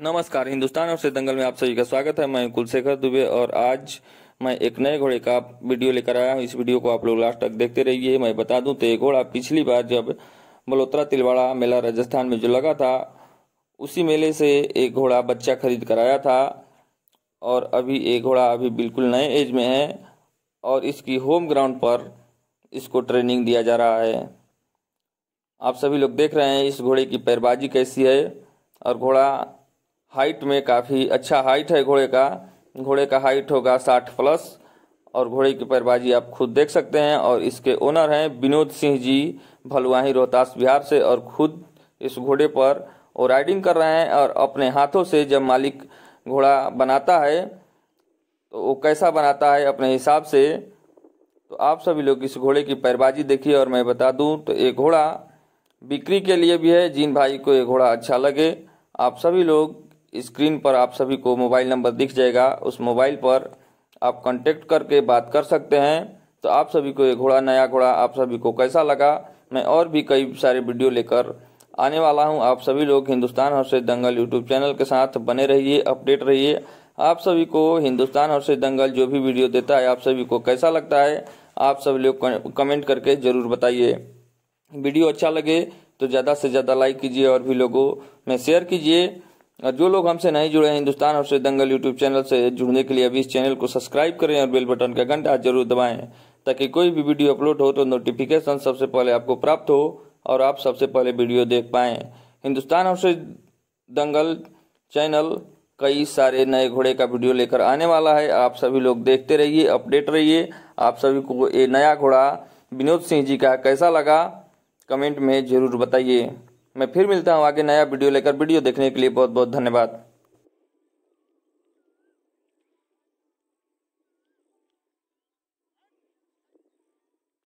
नमस्कार, हिंदुस्तान और दंगल में आप सभी का स्वागत है। मैं कुलशेखर दुबे और आज मैं एक नए घोड़े का वीडियो लेकर आया हूँ। इस वीडियो को आप लोग लास्ट तक देखते रहिए। मैं बता दूँ तो ये घोड़ा पिछली बार जब मल्होत्रा तिलवाड़ा मेला राजस्थान में जो लगा था, उसी मेले से एक घोड़ा बच्चा खरीद कर आया था और अभी ये घोड़ा अभी बिल्कुल नए एज में है और इसकी होम ग्राउंड पर इसको ट्रेनिंग दिया जा रहा है। आप सभी लोग देख रहे हैं इस घोड़े की पैरबाजी कैसी है और घोड़ा हाइट में काफ़ी अच्छा हाइट है घोड़े का। घोड़े का हाइट होगा साठ प्लस और घोड़े की पैरबाजी आप खुद देख सकते हैं और इसके ओनर हैं विनोद सिंह जी भलुआही रोहतास बिहार से और खुद इस घोड़े पर वो राइडिंग कर रहे हैं और अपने हाथों से जब मालिक घोड़ा बनाता है तो वो कैसा बनाता है अपने हिसाब से तो आप सभी लोग इस घोड़े की पैरबाजी देखिए और मैं बता दूँ तो ये घोड़ा बिक्री के लिए भी है, जिन भाई को ये घोड़ा अच्छा लगे। आप सभी लोग स्क्रीन पर आप सभी को मोबाइल नंबर दिख जाएगा। उस मोबाइल पर आप कांटेक्ट करके बात कर सकते हैं। तो आप सभी को ये घोड़ा, नया घोड़ा आप सभी को कैसा लगा? मैं और भी कई सारे वीडियो लेकर आने वाला हूँ। आप सभी लोग हिंदुस्तान से दंगल यूट्यूब चैनल के साथ बने रहिए, अपडेट रहिए। आप सभी को हिंदुस्तान से दंगल जो भी वीडियो देता है, आप सभी को कैसा लगता है, आप सभी लोग कमेंट करके ज़रूर बताइए। वीडियो अच्छा लगे तो ज़्यादा से ज़्यादा लाइक कीजिए और भी लोगों में शेयर कीजिए। और जो लोग हमसे नहीं जुड़े हैं हिंदुस्तान से दंगल यूट्यूब चैनल से जुड़ने के लिए अभी इस चैनल को सब्सक्राइब करें और बेल बटन का घंटा ज़रूर दबाएँ, ताकि कोई भी वीडियो अपलोड हो तो नोटिफिकेशन सबसे पहले आपको प्राप्त हो और आप सबसे पहले वीडियो देख पाएँ। हिंदुस्तान से दंगल चैनल कई सारे नए घोड़े का वीडियो लेकर आने वाला है। आप सभी लोग देखते रहिए, अपडेट रहिए। आप सभी को ये नया घोड़ा विनोद सिंह जी का कैसा लगा, कमेंट में ज़रूर बताइए। मैं फिर मिलता हूँ आगे नया वीडियो लेकर। वीडियो देखने के लिए बहुत बहुत धन्यवाद।